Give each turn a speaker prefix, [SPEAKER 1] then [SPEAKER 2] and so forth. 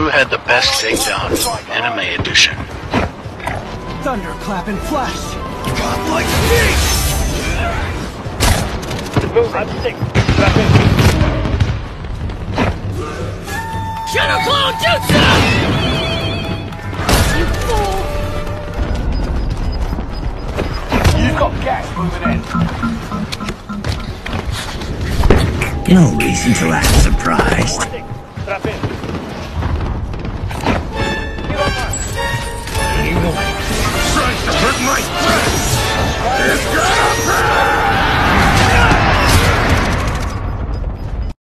[SPEAKER 1] Who had the best takedown? Anime edition.
[SPEAKER 2] Thunderclap and flash.
[SPEAKER 3] Godlike beast!
[SPEAKER 4] Move, I'm sick.
[SPEAKER 5] Shadow Clone Jutsu! You fool!
[SPEAKER 4] You've got gas moving in.
[SPEAKER 3] No reason to act surprised.
[SPEAKER 4] Strap in. Let's